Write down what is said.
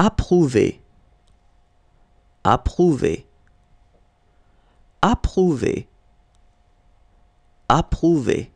approuver, approuver, approuver, approuver.